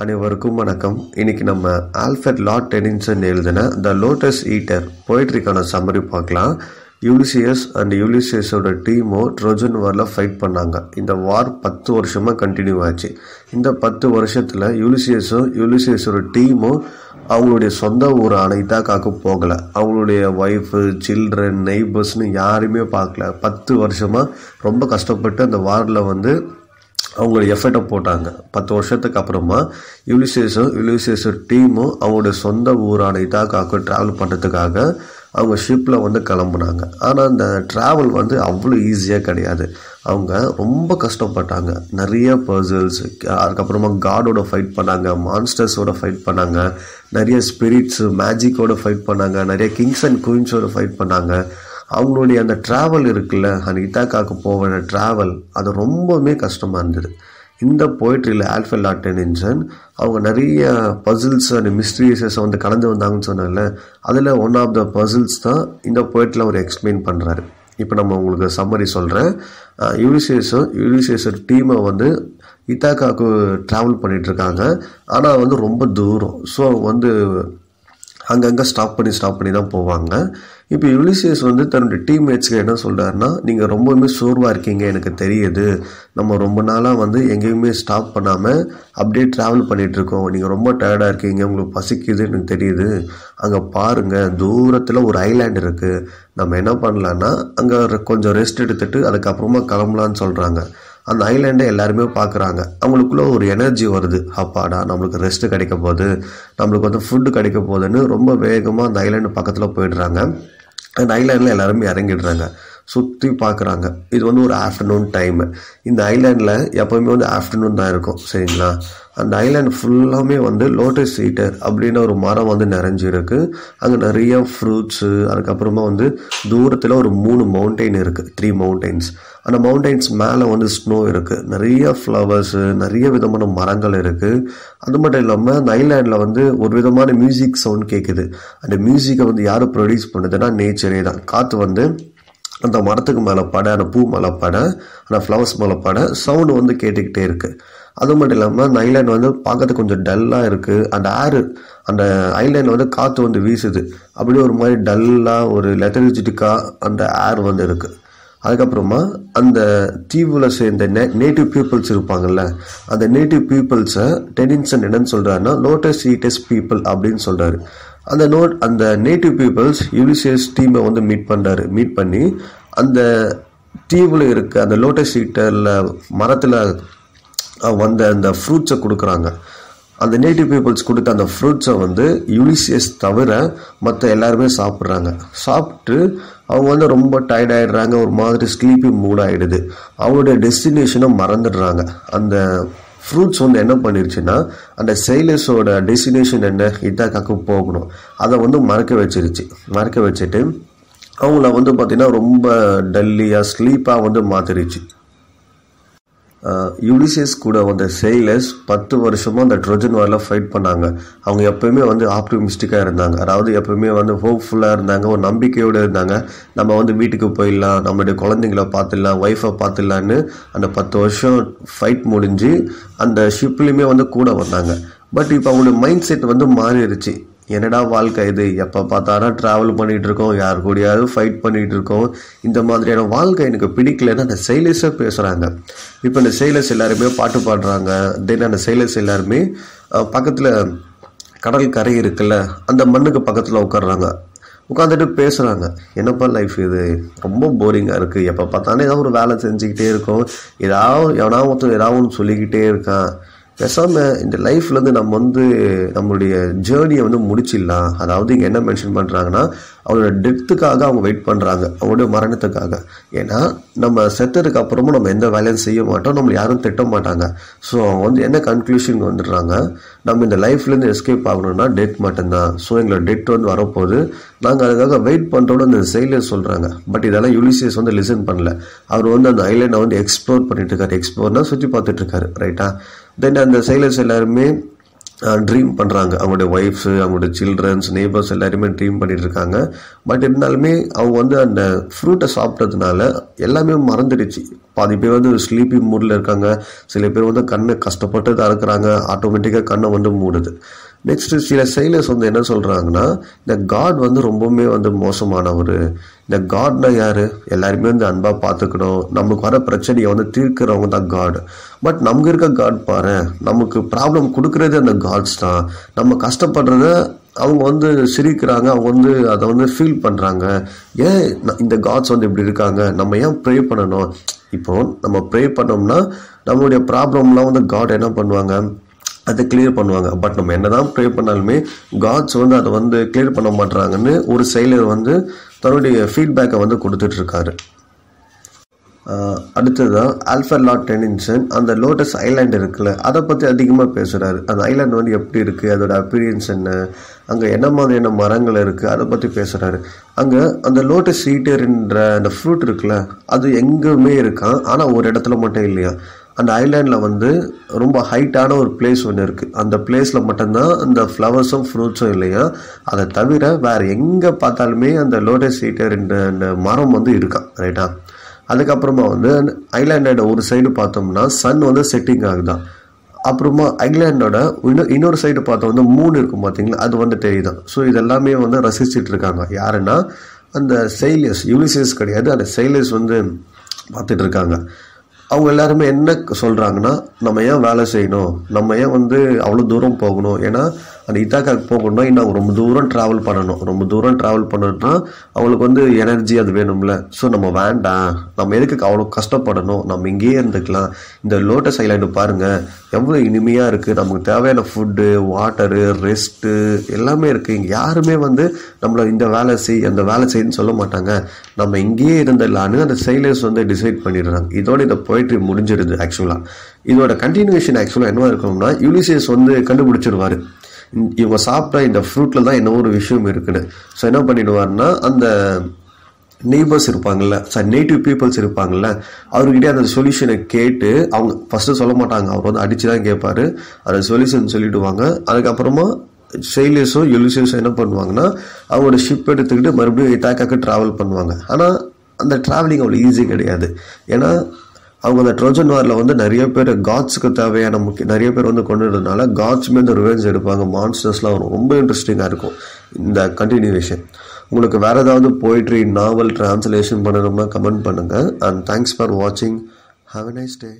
அனைவருக்கும் வணக்கம். இன்னைக்கு நம்ம ஆல்ஃபர்ட் லாட் டெனின்சன் எழுதின த லோட்டஸ் ஈட்டர் போயிட்ரிக்கான சம்மரி பார்க்கலாம். யூலிசியஸ் அண்ட் யூலிசியஸோட டீமோ ட்ரோஜன் வாரில் ஃபைட் பண்ணாங்க. இந்த வார் பத்து வருஷமாக கண்டினியூ ஆச்சு. இந்த பத்து வருஷத்தில் யூலிசியஸும் யூலிசியஸோட டீமும் அவங்களுடைய சொந்த ஊரான இதாக்காக்கு போகலை. அவங்களுடைய ஒய்ஃபு சில்ட்ரன் நெய்பர்ஸ்னு யாருமே பார்க்கல. பத்து வருஷமாக ரொம்ப கஷ்டப்பட்டு அந்த வாரில் வந்து அவங்களோட எஃபர்ட்டை போட்டாங்க. பத்து வருஷத்துக்கு அப்புறமா யூலிசேஸும் யூலிசேஸும் டீமும் அவங்களுடைய சொந்த ஊரான இதாக்காக ட்ராவல் பண்ணுறதுக்காக அவங்க ஷிப்பில் வந்து கிளம்புனாங்க. ஆனால் அந்த ட்ராவல் வந்து அவ்வளோ ஈஸியாக கிடையாது. அவங்க ரொம்ப கஷ்டப்பட்டாங்க. நிறைய பர்சல்ஸ் அதுக்கப்புறமா காடோட ஃபைட் பண்ணாங்க மான்ஸ்டர்ஸோட ஃபைட் பண்ணாங்க நிறைய ஸ்பிரிட்ஸ் மேஜிக்கோட ஃபைட் பண்ணாங்க நிறைய கிங்ஸ் அண்ட் குயின்ஸோட ஃபைட் பண்ணாங்க. அவங்களுடைய அந்த ட்ராவல் இருக்குல்ல அந்த இத்தாக்காவுக்கு போகிற ட்ராவல் அது ரொம்பவுமே கஷ்டமாக இருந்தது. இந்த போய்ட்ரியில் ஆல்ஃபல் லாட்டனின்சன் அவங்க நிறைய பசில்ஸ் அண்ட் மிஸ்ட்ரீஸஸ் வந்து கலந்து வந்தாங்கன்னு சொன்னால அதில் ஒன் ஆஃப் த பசில்ஸ் தான் இந்த போய்ட்டில் அவர் எக்ஸ்பிளைன் பண்ணுறாரு இப்போ நம்ம உங்களுக்கு சம்மரி சொல்கிறேன் யூனிசேஸும் யூனிசேஸர் டீமை வந்து இத்தாக்காவுக்கு ட்ராவல் பண்ணிகிட்ருக்காங்க ஆனால் வந்து ரொம்ப தூரம். ஸோ வந்து அங்கங்கே ஸ்டாப் பண்ணி ஸ்டாப் பண்ணி தான் போவாங்க. இப்போ யுலிசியஸ் வந்து தன்னுடைய டீம்மேட்ஸ்க்கு என்ன சொல்கிறாருன்னா நீங்கள் ரொம்பவுமே சோர்வாக இருக்கீங்க எனக்கு தெரியுது. நம்ம ரொம்ப நாளாக வந்து எங்கேயுமே ஸ்டாப் பண்ணாமல் அப்படியே ட்ராவல் பண்ணிகிட்ருக்கோம் நீங்கள் ரொம்ப டயர்டாக இருக்கீங்க உங்களுக்கு பசிக்குது எனக்கு தெரியுது. அங்கே பாருங்கள் தூரத்தில் ஒரு ஐலாண்ட் இருக்குது நம்ம என்ன பண்ணலான்னா அங்கே கொஞ்சம் ரெஸ்ட் எடுத்துகிட்டு அதுக்கப்புறமா கிளம்பலான்னு சொல்கிறாங்க அந்த ஐலாண்டை எல்லாருமே பார்க்குறாங்க அவங்களுக்குள்ள ஒரு எனர்ஜி வருது. அப்பாடா நம்மளுக்கு ரெஸ்ட் கிடைக்க போகுது. நம்மளுக்கு வந்து ஃபுட்டு கிடைக்க போகுதுன்னு ரொம்ப வேகமாக அந்த ஐலாண்டு பக்கத்தில் போயிடுறாங்க. அந்த ஐலாண்டில் எல்லாருமே இறங்கிடுறாங்க. சுற்றி பார்க்குறாங்க இது வந்து ஒரு ஆஃப்டர்நூன் டைமு இந்த ஐலாண்டில் எப்போவுமே வந்து ஆஃப்டர்நூன் தான் இருக்கும் சரிங்களா? அந்த ஐலாண்ட் ஃபுல்லாமே வந்து லோட்டஸ் ஈட்டர் அப்படின்னு ஒரு மரம் வந்து நிறைஞ்சிருக்கு. அங்கே நிறைய ஃப்ரூட்ஸு அதுக்கப்புறமா வந்து தூரத்தில் ஒரு மூணு மவுண்டெயின் இருக்குது த்ரீ மவுண்டெயின்ஸ் அந்த மவுண்டெயின்ஸ் மேலே வந்து ஸ்னோ இருக்குது நிறைய ஃப்ளவர்ஸு நிறைய விதமான மரங்கள் இருக்குது அது மட்டும் இல்லாமல் அந்த ஐலாண்டில் வந்து ஒரு விதமான மியூசிக் சவுண்ட் கேட்குது அந்த மியூசிக்கை வந்து யார் ப்ரொடியூஸ் பண்ணுதுன்னா நேச்சரே தான். காற்று வந்து அந்த மரத்துக்கு மேலே பட அந்த பூ மேலே பட அந்த ஃப்ளவர்ஸ் மேலே பட சவுண்டு வந்து கேட்டுக்கிட்டே இருக்குது அது மட்டும் இல்லாமல் அந்த ஐலேண்ட் வந்து பார்க்கறதுக்கு கொஞ்சம் டல்லாக இருக்குது அந்த ஏரு அந்த ஐலேண்ட் வந்து காற்று வந்து வீசுது. அப்படியே ஒரு மாதிரி டல்லாக ஒரு லெத்தரிஜிட்டிக்காக அந்த ஏர் வந்து இருக்குது அதுக்கப்புறமா அந்த தீவில் சேர்ந்த நே நேட்டிவ் பீப்புள்ஸ் இருப்பாங்கல்ல அந்த நேட்டிவ் பீப்புள்ஸை டெனின்சன் என்னன்னு சொல்கிறாருன்னா லோட்டஸ் ஈட்டஸ் பீப்புள் அப்படின்னு சொல்கிறாரு அந்த நோட் அந்த நேட்டிவ் பீப்புள்ஸ் யூலிசியஸ் டீமை வந்து மீட் பண்ணுறாரு மீட் பண்ணி அந்த தீவில் இருக்க அந்த லோட்டஸ் ஈட்டரில் மரத்தில் வந்த அந்த ஃப்ரூட்ஸை கொடுக்குறாங்க. அந்த நேட்டிவ் பீப்புள்ஸ் கொடுத்த அந்த ஃப்ரூட்ஸை வந்து யூலிசியஸ் தவிர மற்ற எல்லாருமே சாப்பிட்றாங்க. சாப்பிட்டு அவங்க வந்து ரொம்ப டயர்ட் ஆகிடுறாங்க ஒரு மாதிரி ஸ்லீப்பி மூட் ஆகிடுது அவங்களுடைய டெஸ்டினேஷனை மறந்துடுறாங்க. அந்த ஃப்ரூட்ஸ் வந்து என்ன பண்ணிருச்சுன்னா அந்த செயலர்ஸோட டெஸ்டினேஷன் என்ன இதாக்காக்கு போகணும். அதை வந்து மறக்க வச்சிருச்சு. மறக்க வச்சுட்டு அவங்கள வந்து பார்த்திங்கன்னா ரொம்ப டல்லியாக ஸ்லீப்பாக வந்து மாற்றிருச்சு யூடிசிஎஸ் கூட வந்த செயலர்ஸ் பத்து வருஷமாக அந்த ட்ரோஜன் வாரில் ஃபைட் பண்ணாங்க. அவங்க எப்போயுமே வந்து ஆப்டிமிஸ்டிக்காக இருந்தாங்க. அதாவது எப்போயுமே வந்து ஹோப்ஃபுல்லாக இருந்தாங்க ஒரு நம்பிக்கையோடு இருந்தாங்க. நம்ம வந்து வீட்டுக்கு போயிடலாம் நம்மளுடைய குழந்தைங்கள பார்த்துடலாம் ஒய்ஃபை பார்த்துடலான்னு அந்த பத்து வருஷம் ஃபைட் முடிஞ்சு அந்த ஷிப்லேயுமே வந்து கூட வந்தாங்க. பட் இப்போ அவங்களுடைய மைண்ட் செட் வந்து மாறிடுச்சு. என்னடா வாழ்க்கை இது? எப்போ பார்த்தாலும் ட்ராவல் பண்ணிகிட்டு இருக்கோம் யார் கூடயாவது ஃபைட் பண்ணிகிட்டு இருக்கோம் இந்த மாதிரியான வாழ்க்கை எனக்கு பிடிக்கலன்னு அந்த செயலர்ஸே பேசுகிறாங்க இப்போ இந்த செயலர்ஸ் எல்லாருமே பாட்டு பாடுறாங்க. தென் அந்த செயலர்ஸ் எல்லாருமே பக்கத்தில் கடல் கரை இருக்குல்ல அந்த மண்ணுக்கு பக்கத்தில் உட்காடுறாங்க உட்காந்துட்டு பேசுகிறாங்க என்னப்பா லைஃப் இது? ரொம்ப போரிங்காக இருக்குது எப்போ பார்த்தாலும் ஏதாவது ஒரு வேலை செஞ்சுக்கிட்டே இருக்கோம். ஏதாவது எவனா ஒருத்தர் ஏதாவது ஒன்று சொல்லிக்கிட்டே இருக்கான். பேசாமல் இந்த லைஃப்லேருந்து நம்ம வந்து நம்மளுடைய ஜேர்னியை வந்து முடிச்சிடலாம். அதாவது இங்கே என்ன மென்ஷன் பண்ணுறாங்கன்னா அவங்களோட டெத்துக்காக அவங்க வெயிட் பண்ணுறாங்க அவங்களுடைய மரணத்துக்காக. ஏன்னா நம்ம செத்ததுக்கு அப்புறமும் நம்ம எந்த வேலையும் செய்ய மாட்டோம். நம்மளை யாரும் திட்ட மாட்டாங்க. ஸோ அவங்க வந்து என்ன கன்க்ளூஷன் வந்துடுறாங்க? நம்ம இந்த லைஃப்லேருந்து எஸ்கேப் ஆகணும்னா டெத் மட்டும்தான். ஸோ எங்களோட டெத் வந்து வரப்போகுது. நாங்கள் அதுக்காக வெயிட் பண்ணுறோன்னு அந்த செயலர் சொல்கிறாங்க பட் இதெல்லாம் யூலிசியஸ் வந்து லிசன் பண்ணல. அவர் வந்து அந்த ஐலேண்டை வந்து எக்ஸ்ப்ளோர் பண்ணிட்டு இருக்காரு. எக்ஸ்ப்ளோர்னா சுற்றி பார்த்துட்டு இருக்காரு. ரைட்டா தென் அந்த செயலர்ஸ் எல்லாருமே ட்ரீம் பண்ணுறாங்க அவங்களுடைய ஒய்ஃப்ஸு அவங்களுடைய சில்ட்ரன்ஸ் நெய்பர்ஸ் எல்லாருமே ட்ரீம் பண்ணிட்டு இருக்காங்க. பட் இருந்தாலுமே அவங்க வந்து அந்த ஃப்ரூட்டை சாப்பிட்டதுனால எல்லாமே மறந்துடுச்சு. பாதி பேர் வந்து ஸ்லீப்பி மூடில் இருக்காங்க. சில பேர் வந்து கண்ணை கஷ்டப்பட்டு தான் இருக்கிறாங்க. ஆட்டோமேட்டிக்காக கண்ணை வந்து மூடுது. நெக்ஸ்ட் சில செயலர்ஸ் வந்து என்ன சொல்கிறாங்கன்னா இந்த காட் வந்து ரொம்பவுமே வந்து மோசமானவர். இந்த காட்னா யார்? எல்லாருமே வந்து அன்பாக பார்த்துக்கணும். நமக்கு வர பிரச்சனையை வந்து தீர்க்கிறவங்க தான் காட் பட் நமக்கு இருக்க காட் பாரு. நமக்கு ப்ராப்ளம் கொடுக்குறதே அந்த காட்ஸ் தான். நம்ம கஷ்டப்படுறத அவங்க வந்து சிரிக்கிறாங்க. அவங்க வந்து அதை வந்து ஃபீல் பண்ணுறாங்க ஏன் இந்த காட்ஸ் வந்து இப்படி இருக்காங்க? நம்ம ஏன் ப்ரே பண்ணணும்? இப்போ நம்ம ப்ரே பண்ணோம்னா நம்மளுடைய ப்ராப்ளம்லாம் வந்து காட் என்ன பண்ணுவாங்க? அதை கிளியர் பண்ணுவாங்க. பட் நம்ம என்னதான் ப்ரே பண்ணாலுமே காட்ஸ் வந்து அதை வந்து கிளியர் பண்ண மாட்றாங்கன்னு ஒரு செயலர் வந்து தன்னுடைய ஃபீட்பேக்கை வந்து கொடுத்துட்டு இருக்காரு ஆஹ் ஆல்ஃபர் லாட் டெனின்சன் அந்த லோட்டஸ் ஐலாண்ட் இருக்குல்ல அதை பற்றி அதிகமாக பேசுகிறாரு அந்த ஐலாண்ட் வந்து எப்படி இருக்குது அதோட அப்பீரியன்ஸ் என்ன? அங்கே என்ன மாதிரியான மரங்கள் இருக்குது அதை பற்றி பேசுகிறாரு அங்கே அந்த லோட்டஸ் ஈட்டர்ன்ற அந்த ஃப்ரூட் இருக்குல்ல அது எங்கேயுமே இருக்கான். ஆனால் ஒரு இடத்துல மட்டும் இல்லையா? அந்த ஐலாண்டில் வந்து ரொம்ப ஹைட்டான ஒரு பிளேஸ் ஒன்று இருக்குது அந்த பிளேஸில் மட்டும்தான் அந்த ஃப்ளவர்ஸும் ஃப்ரூட்ஸும் இல்லையா? அதை தவிர வேறு எங்கே பார்த்தாலுமே அந்த லோட்டஸ் ஈட்டர்ன்ற அந்த மரம் வந்து இருக்கான் ரைட்டா அதுக்கப்புறமா வந்து ஐலாண்டோட ஒரு சைடு பார்த்தோம்னா சன் வந்து செட்டிங் ஆகுதான் அப்புறமா ஐலாண்டோட இன்னொரு இன்னொரு சைடு பார்த்தோம் வந்து மூணு இருக்கும் பார்த்தீங்களா? அது வந்து தெரியுதான் ஸோ இதெல்லாமே வந்து ரசிச்சுட்டு இருக்காங்க. யாருன்னா அந்த செயலியஸ் யூனிசியஸ் கிடையாது. அந்த செயலியஸ் வந்து பார்த்துட்டு இருக்காங்க. அவங்க எல்லாருமே என்ன சொல்கிறாங்கன்னா நம்ம ஏன் வேலை செய்யணும்? நம்ம ஏன் வந்து அவ்வளோ தூரம் போகணும்? ஏன்னா அந்த இத்தாக்காவுக்கு போகணும்னா இன்னும் அவங்க ரொம்ப தூரம் ட்ராவல் பண்ணணும். ரொம்ப தூரம் ட்ராவல் பண்ணணும்னா அவங்களுக்கு வந்து எனர்ஜி அது வேணும்ல. ஸோ நம்ம வேண்டாம். நம்ம எதுக்கு அவ்வளோ கஷ்டப்படணும்? நம்ம இங்கேயே இருந்துக்கலாம். இந்த லோட்டஸ் ஐலாண்டு பாருங்கள் எவ்வளோ இனிமையாக இருக்குது நமக்கு தேவையான ஃபுட்டு வாட்டரு ரெஸ்ட்டு எல்லாமே இருக்குது இங்கே யாருமே வந்து நம்மளை இந்த வேலை செய் அந்த வேலை செய்யுன்னு சொல்ல மாட்டாங்க. நம்ம இங்கேயே இருந்துடலான்னு அந்த செயலர்ஸ் வந்து டிசைட் பண்ணிடுறாங்க. இதோட இந்த போயிட்ரி முடிஞ்சிருது ஆக்சுவலாக இதோட கண்டினியூஷன் ஆக்சுவலாக என்ன இருக்கணும்னா யூலிசியஸ் வந்து கண்டுபிடிச்சிருவார். இவங்க சாப்பிட்ட இந்த ஃப்ரூட்டில் தான் என்ன ஒரு விஷயம் இருக்குன்னு ஸோ என்ன பண்ணிடுவார்னா அந்த நெய்பர்ஸ் இருப்பாங்கல்ல சார் நேட்டிவ் பீப்புள்ஸ் இருப்பாங்கல்ல அவர்கிட்ட அந்த சொல்யூஷனை கேட்டு அவங்க ஃபஸ்ட்டு சொல்ல மாட்டாங்க. அவர் வந்து அடிச்சு தான் கேட்பார் அந்த சொல்யூஷன் சொல்லிவிடுவாங்க அதுக்கப்புறமா செயலியஸும் யுலிசியஸும் என்ன பண்ணுவாங்கன்னா அவங்களோட ஷிப் எடுத்துக்கிட்டு மறுபடியும் இட்டாக்காக்கு ட்ராவல் பண்ணுவாங்க. ஆனால் அந்த ட்ராவலிங் அவ்வளோ ஈஸி கிடையாது. ஏன்னா அவங்க அந்த ட்ரோஜன் வாரில் வந்து நிறைய பேர் காட்ஸுக்கு தேவையான முக்கிய நிறைய பேர் வந்து கொண்டு வரதுனால காட்ஸுமே இந்த ரிவெஞ்ச் எடுப்பாங்க. மான்ஸ்டர்ஸ்லாம் வரும். ரொம்ப இன்ட்ரெஸ்டிங்காக இருக்கும் இந்த கண்டினியூவேஷன் உங்களுக்கு வேறு ஏதாவது போயிட்ரி நாவல் ட்ரான்ஸ்லேஷன் பண்ணணும்னா கமெண்ட் பண்ணுங்கள் அண்ட் தேங்க்ஸ் ஃபார் வாட்சிங் ஹாவ் a நைஸ் டே